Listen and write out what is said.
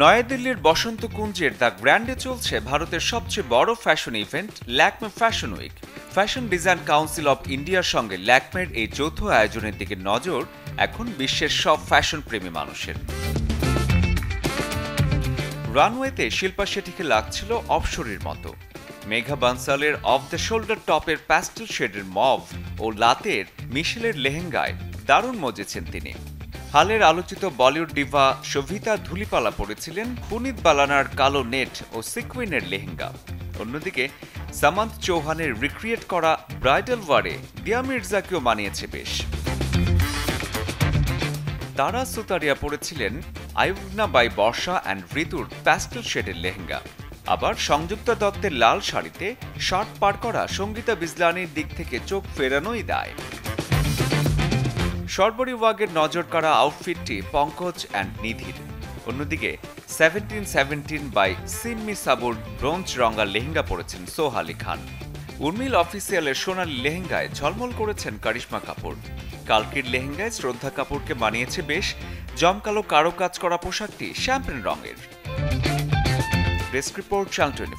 নয়াদিল্লির বসন্ত কুঞ্জের the Grande চলছে ভারতের সবচেয়ে বড় fashion event, Lakme fashion week. Fashion design council of ইন্ডিয়ার সঙ্গে ল্যাকমের এই যৌথ আয়োজনের দিকে নজর এখন বিশ্বের সব ফ্যাশন প্রেমী মানুষের। রানওয়েতে শিল্পা শেঠিকে লাগছিল অপসরীর মতো। মেঘা বানসালের অফ দ্য শোল্ডার টপের প্যাস্টেল শেডের মভ ও লাতের মিশেলের লেহেঙ্গায় দারুণ মজেছেন তিনি। হালের আলোচিত বলিউড ডিভা শোভিতা ধুলিপালা পরেছিলেন পুনিত বালানার কালো নেট ও সিকুইনের লেহেঙ্গা। অন্যদিকে সামান্ত চৌহানের রিক্রিয়েট করা ব্রাইডাল ওয়ারে দিয়া মির্জাকেও মানিয়েছে বেশ। তারা সুতারিয়া পরেছিলেন আয়ুবনা বাই বর্ষা অ্যান্ড ঋতুর প্যাস্টেল শেডের লেহেঙ্গা। আবার সংযুক্তা দত্তের লাল শাড়িতে শার্ট পার করা সঙ্গীতা বিজলানির দিক থেকে চোখ ফেরানোই দায়। সরবরি ওয়াগের নজর কাড়া আউটফিটটি পঙ্কজ অ্যান্ড নিধির। অন্যদিকে seventeen seventeen by সিম্মি Sabur bronze রঙা লেহেঙ্গা পরেছেন সোহালি খান। উর্মিল অফিসিয়ালের সোনালি লেহেঙ্গায় ঝলমল করেছেন কারিশ্মা কাপুর। কালকির লেহেঙ্গায় শ্রদ্ধা কাপুরকে মানিয়েছে বেশ, জমকালো কারও কাজ করা পোশাকটি শ্যাম্পেন রঙের। Desk report channel twenty